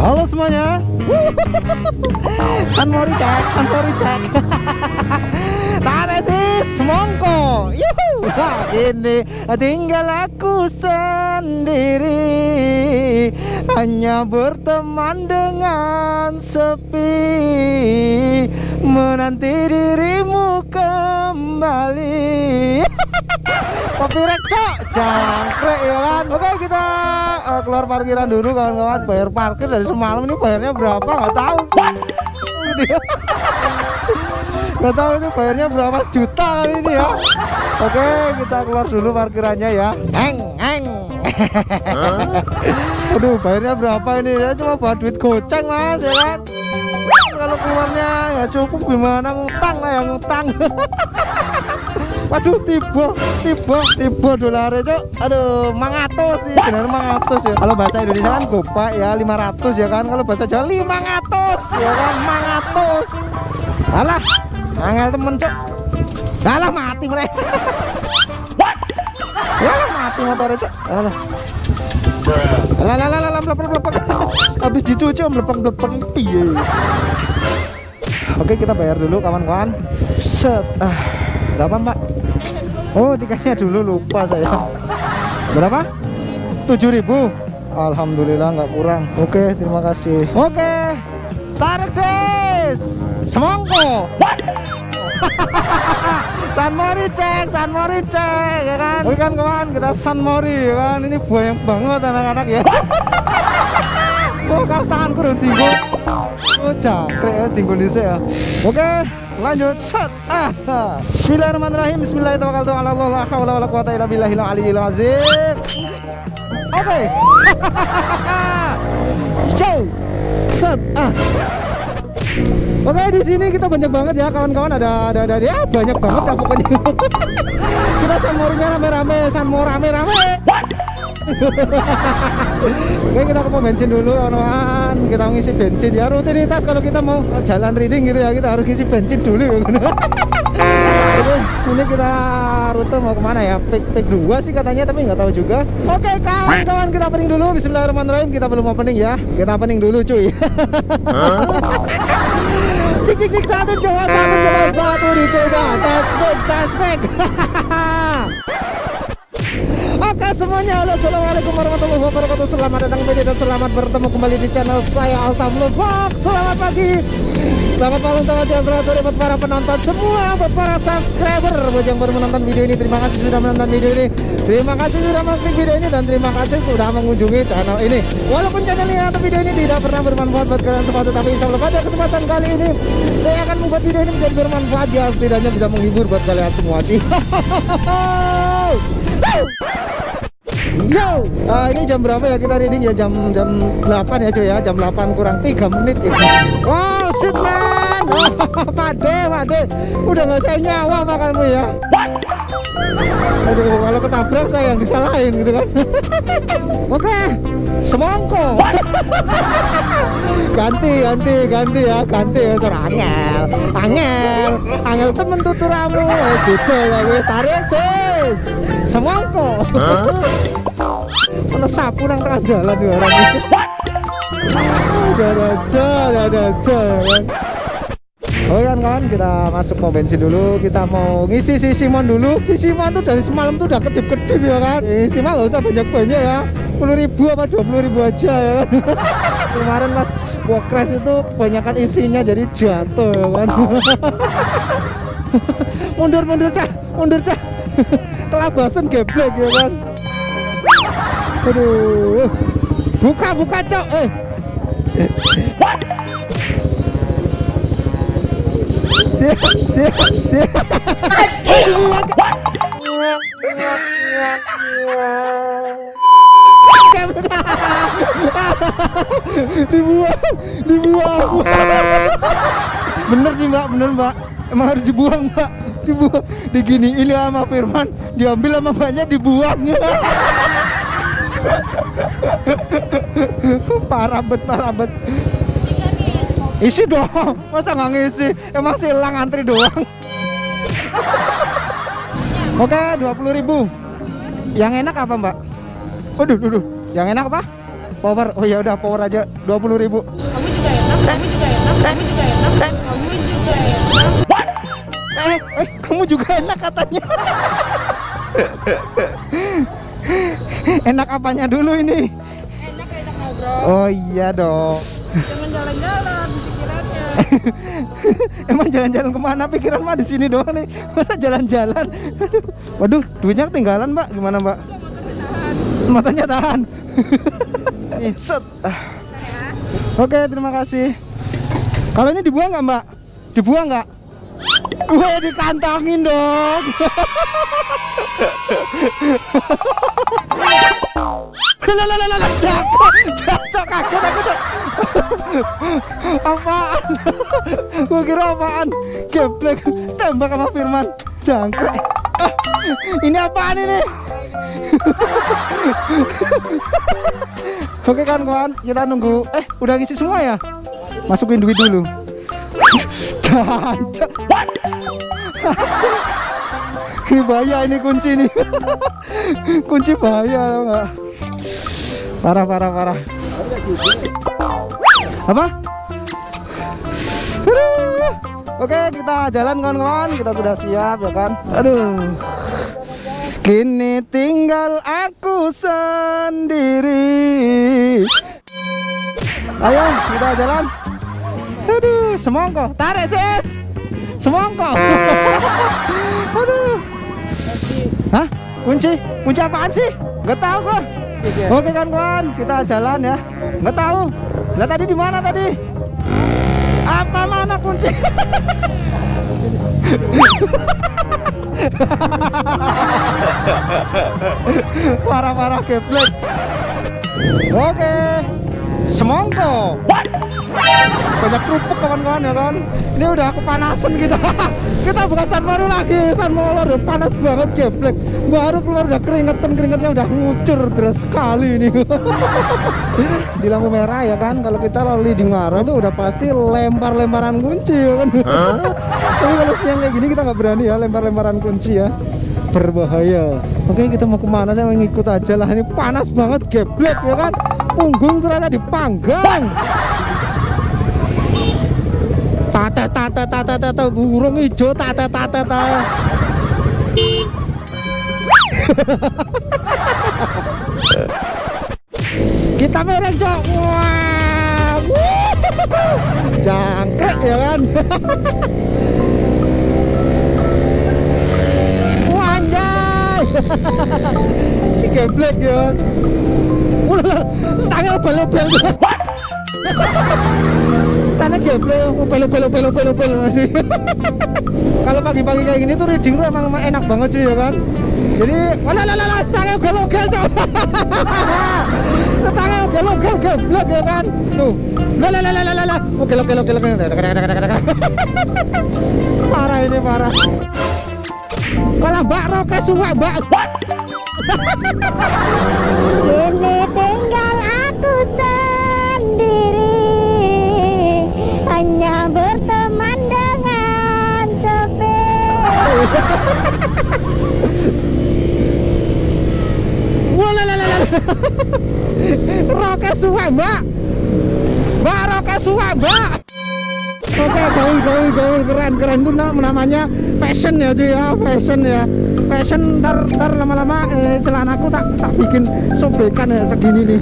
Halo semuanya. San Mori cek San Mori cek Taresis semongko. Yuhu. Wah, ini tinggal aku sendiri. Hanya berteman dengan sepi. Menanti dirimu kembali Copyright cok. Jangkrik ya kan? Oke kita uh, keluar parkiran dulu kawan-kawan. Bayar parkir dari semalam. Ini bayarnya berapa? Nggak tahu. Gak tahu ini bayarnya berapa juta kali ini ya. Oke kita keluar dulu parkirannya ya. Eng eng. Aduh bayarnya berapa ini? Ya cuma buat duit goceng mas ya kan? Kalau keluarnya ya cukup gimana? Ngutang lah ya ngutang Waduh tiba tiba tiba dolar itu aduh mangatus sih benar mangatus ya. Kalau bahasa Indonesia kan gopak ya 500 ya kan. Kalau bahasa Jawa 500 ya kan mangatus. Alah angel temen cok. Alah mati mereka ya mati motornya cok. Alah. Alah alah alah alah melepek melepek habis dicuci melepek melepek piye? Oke kita bayar dulu kawan-kawan. Set. Ah berapa mbak Oh tiketnya dulu lupa saya. Berapa? 7000 Alhamdulillah nggak kurang. Oke terima kasih. Oke Tarik sis. Semongko. San Mori cek San Mori cek ya kan? Oke kan kawan kita San Mori ya kan? Ini banyak banget anak-anak ya kaos tangan kurang tinggi Oh capek ya tinggi ya. Oke lanjut. Set. Ah Bismillahirrahmanirrahim. Bismillahirrahmanirrahim. Azim. Oke. Yo. Set. Ah Oke di sini kita banyak banget ya kawan-kawan. Ada ada ada ya banyak banget ya pokoknya. Kita samurnya rame-rame samur rame-rame. Oke kita ke pom bensin dulu kawan kita ngisi bensin. Ya rutinitas kalau kita mau jalan reading gitu ya kita harus ngisi bensin dulu Oke, ini kita rute mau ke mana ya? Pik pik dua sih katanya tapi nggak tahu juga. Oke kawan-kawan kita opening dulu. Bismillahirrahmanirrahim. Kita belum opening ya. Kita opening dulu cuy. cik cik cik satu coba satu coba satu dicoba. Tes back. Oke semuanya halo assalamualaikum warahmatullahi wabarakatuh selamat datang kembali dan selamat bertemu kembali di channel saya Altam Levok selamat pagi selamat malam selamat sore buat para penonton semua buat para subscriber buat yang baru menonton video ini terima kasih sudah menonton video ini. Terima kasih sudah mengklik video ini dan terima kasih sudah mengunjungi channel ini. Walaupun channel ini atau video ini tidak pernah bermanfaat buat kalian semua tetapi insya Allah pada kesempatan kali ini saya akan membuat video ini menjadi bermanfaat ya. Setidaknya bisa menghibur buat kalian semua Yo, uh, ini jam berapa ya kita reading ya? Jam jam 8 ya cuy ya. Jam 8 kurang 3 menit ya. Wow, shit man. Oh, pade, pade. Udah nggak saya nyawa makanmu ya. Aduh, kalau ketabrak saya yang disalahin gitu kan. Oke, semongko. ganti, ganti, ganti ya, ganti ya, suara angel, angel, angel temen tuturamu. Gitu ya, tarik sis, semongko. Mana sapu nang tengah jalan orang itu. Udah ada aja, udah ada kan. Oke kan kawan kita masuk mau bensin dulu. Kita mau ngisi si Simon dulu. Si Simon tuh dari semalam tuh udah kedip-kedip ya kan? Eh, Simon gak usah banyak-banyak ya. 10 ribu apa 20 ribu aja ya kan? Kemarin pas crash itu kebanyakan isinya jadi jatuh ya kan? Mundur mundur cah mundur cah kelabasan geblek ya kan? Aduh. Buka buka cok. Eh dibuang dibuang bener sih mbak. Bener mbak. Emang harus dibuang mbak. Dibuang. Diginiin sama Firman. Diambil sama mbaknya dibuang parah bet parah bet isi dong masa nggak ngisi? Emang silang antri doang. Oke 20.000 yang enak apa mbak? Waduh duh, duh. yang enak apa? Power. Oh ya udah power aja. 20 ribu. Kamu juga enak, kamu juga enak, kamu juga enak, kamu juga enak. eh, eh kamu juga enak katanya enak apanya dulu ini Enak enak ngobrol. oh iya dong Jangan jalan-jalan pikirannya. Emang jalan-jalan ke mana? Pikiran mah di sini doang nih. Masa jalan-jalan? Aduh. Waduh, duitnya ketinggalan, Mbak. Gimana, Mbak? Matanya tahan. Nih, set. Ah. Oke, terima kasih. Kalau ini dibuang nggak, Mbak? Dibuang nggak? Gue dikantongin dong. Lah lah lah lah kaget aku. Apaan? Gue kira apaan? Geblek, tembak sama Firman. Jangkrik. Ah, ini apaan ini? Oke kan kawan, kita nunggu. Eh, udah ngisi semua ya? Masukin duit dulu. Dancok. Ini bahaya ini kunci nih. kunci bahaya tau nggak? Parah parah parah. Apa? Aduh. Oke kita jalan kawan-kawan Kita sudah siap ya kan Aduh Kini tinggal aku sendiri Ayo kita jalan Aduh semongko Tarik sis Semongko Aduh Hah? Kunci? Kunci apaan sih? Gak tahu kok Oke kan kawan Kita jalan ya Gak tahu Lah tadi di mana tadi? Apa mana kunci? Parah-parah geblek. Oke. Semongko. Banyak kerupuk kawan-kawan ya kan. Ini udah kepanasan kita. kita bukan San Baru lagi, San Molor udah panas banget geblek. Baru keluar udah keringetan, keringetnya udah ngucur deras sekali ini. di lampu merah ya kan kalau kita lalu di Ngara tuh udah pasti lempar-lemparan kunci ya kan tapi kalau siang kayak gini kita nggak berani ya lempar-lemparan kunci ya berbahaya oke kita mau ke mana saya mau ngikut aja lah ini panas banget geblek ya kan punggung serasa dipanggang. Tata tata tata tata burung hijau tata tata tata kita mereng cok. Jangkrik ya kan? Wanjay si geblek ya Ulah, setangnya ubel-ubel Stana geblek, upel-upel-upel-upel-upel masih. Kalau pagi-pagi kayak gini tuh reading tuh emang enak banget cuy ya kan? Jadi, wala la la la, stangnya ugel-ugel cok. Stangnya ugel-ugel geblek ya kan? Tuh, la la la la la la la. Ugel-ugel-ugel Parah ini parah. Kalau mbak roke suwe mbak Roke suwe, Mbak. Mbak roke suwe, Mbak. Oke, gaul gaul gaul keren keren itu na- namanya fashion ya cuy ya, fashion ya. Fashion ntar ntar lama-lama eh, celanaku tak tak bikin sobekan ya segini nih.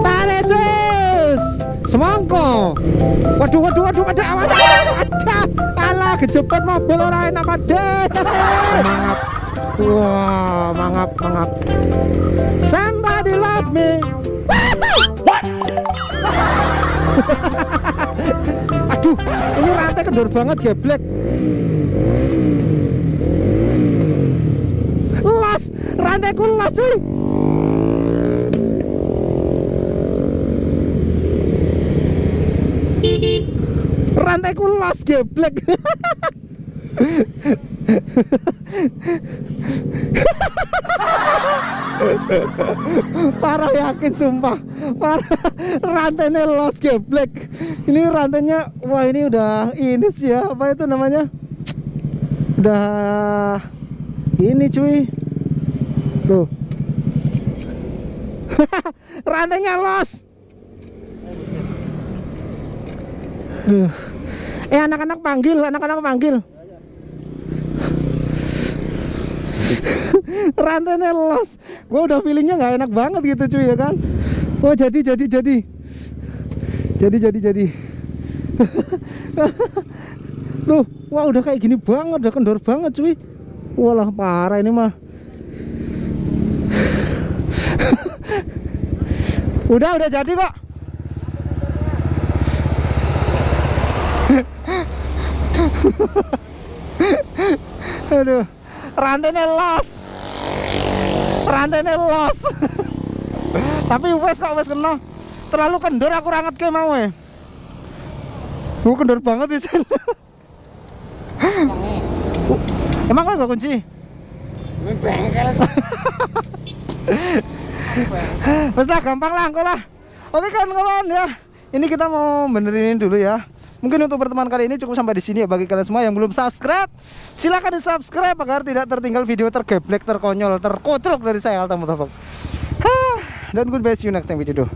Tarik sis. Semangko. Waduh waduh waduh ada awas ada. Alah kejepit mobil orang enak deh. Wah, mangap, mangap. Somebody love me. Aduh, ini rantai kendor banget geblek. Las, rantaiku las cuy. Rantaiku las geblek. parah yakin sumpah. Parah. Rantainya los geblek. Ini rantainya wah ini udah ini sih ya apa itu namanya? Udah ini cuy. Tuh. Rantainya los. Eh anak-anak panggil, anak-anak panggil. Rantainya los. Gua udah feelingnya nggak enak banget gitu cuy ya kan. Oh jadi jadi jadi. Jadi jadi jadi. Loh, wah udah kayak gini banget, udah kendor banget cuy. Walah parah ini mah. udah udah jadi kok. Aduh, rantainya los. Rantainya los. Tapi wes kok wes kena. Terlalu kendor aku ranget ke mau eh. Gue kendor banget bisa. Emang lo gak kunci? bengkel Wes lah gampang lah engkau lah. Oke kan kawan ya. Ini kita mau benerin dulu ya. Mungkin untuk pertemuan kali ini cukup sampai di sini ya bagi kalian semua yang belum subscribe. Silahkan di subscribe agar tidak tertinggal video tergeblek, terkonyol, terkocelok dari saya Alta Mutafak. Dan goodbye see you next time video.